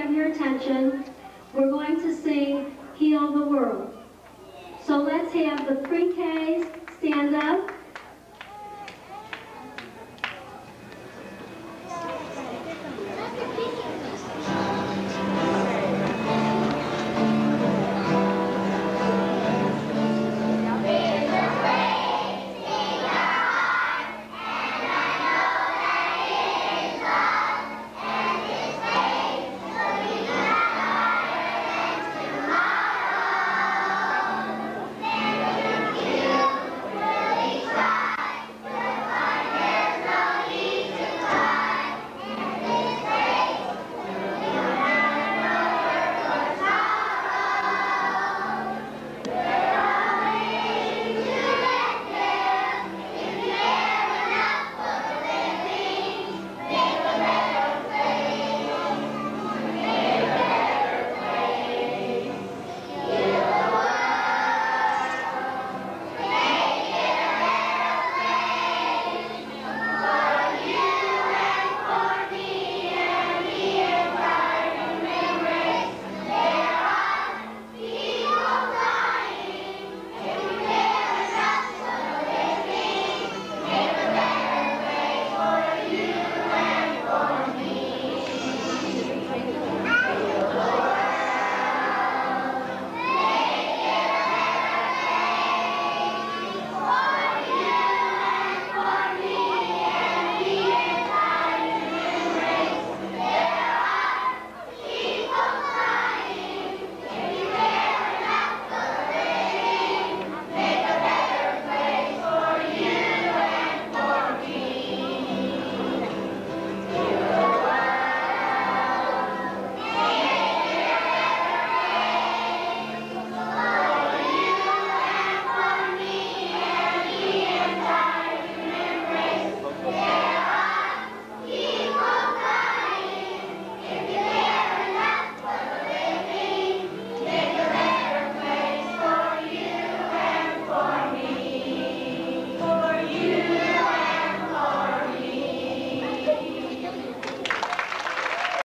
have your attention, we're going to sing Heal the World. So let's have the pre-K